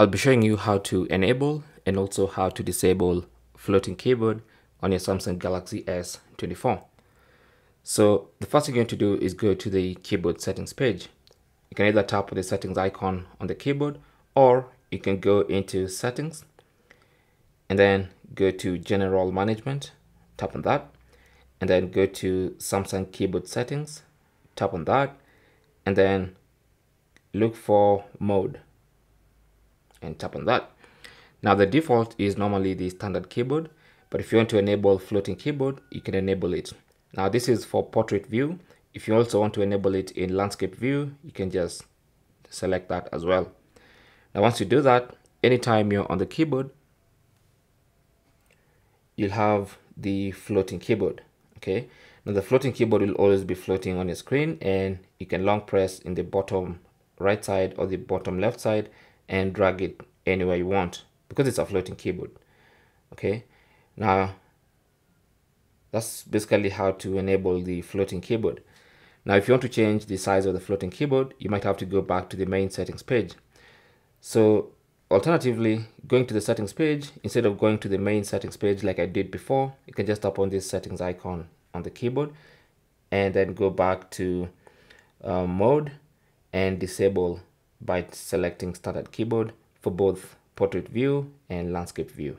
I'll be showing you how to enable and also how to disable floating keyboard on your Samsung Galaxy S24. So the first thing you're going to do is go to the keyboard settings page. You can either tap the settings icon on the keyboard or you can go into settings and then go to general management, tap on that and then go to Samsung keyboard settings, tap on that and then look for mode and tap on that. Now the default is normally the standard keyboard, but if you want to enable floating keyboard, you can enable it. Now this is for portrait view. If you also want to enable it in landscape view, you can just select that as well. Now once you do that, anytime you're on the keyboard, you'll have the floating keyboard, okay? Now the floating keyboard will always be floating on your screen and you can long press in the bottom right side or the bottom left side and drag it anywhere you want because it's a floating keyboard okay? Now that's basically how to enable the floating keyboard. Now if you want to change the size of the floating keyboard you might have to go back to the main settings page. So alternatively going to the settings page instead of going to the main settings page like I did before you can just tap on this settings icon on the keyboard and then go back to uh, mode and disable by selecting standard keyboard for both portrait view and landscape view.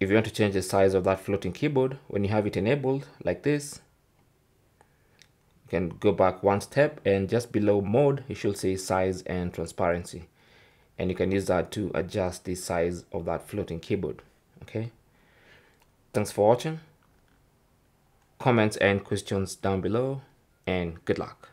If you want to change the size of that floating keyboard, when you have it enabled like this, you can go back one step and just below mode, you should see size and transparency. And you can use that to adjust the size of that floating keyboard. Okay. Thanks for watching. Comments and questions down below and good luck.